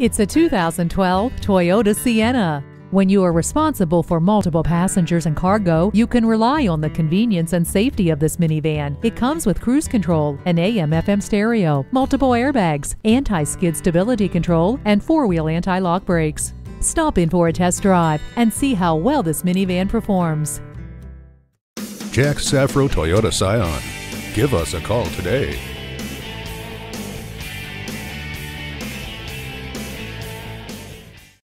It's a 2012 Toyota Sienna. When you are responsible for multiple passengers and cargo, you can rely on the convenience and safety of this minivan. It comes with cruise control, an AM FM stereo, multiple airbags, anti skid stability control, and four wheel anti lock brakes. Stop in for a test drive and see how well this minivan performs. Jack Safro Toyota Scion. Give us a call today.